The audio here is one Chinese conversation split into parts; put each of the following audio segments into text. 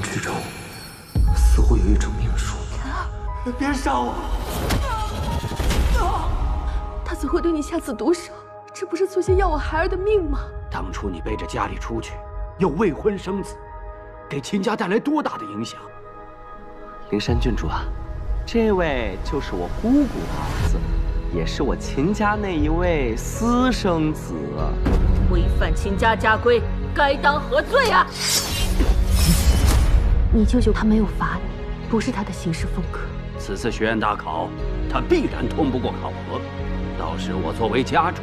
之中，似乎有一种命数。别杀我！他怎会对你下此毒手？这不是存心要我孩儿的命吗？当初你背着家里出去，又未婚生子，给秦家带来多大的影响？灵山郡主啊，这位就是我姑姑的儿子，也是我秦家那一位私生子。违反秦家家规，该当何罪啊？你舅舅他没有罚你，不是他的行事风格。此次学院大考，他必然通不过考核，到时我作为家主，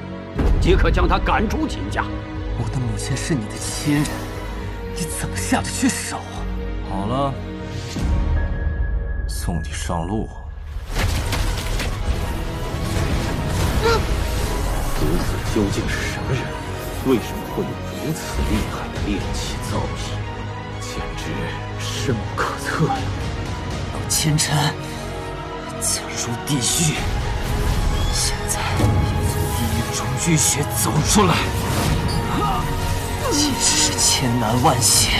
即可将他赶出秦家。我的母亲是你的亲人，你怎么下得去手？好了，送你上路。此子究竟是什么人？为什么会有如此厉害的炼气不可测呀！让千尘降入地狱，现在从地狱中浴血走出来，即使是千难万险。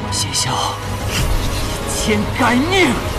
我谢霄以天改命。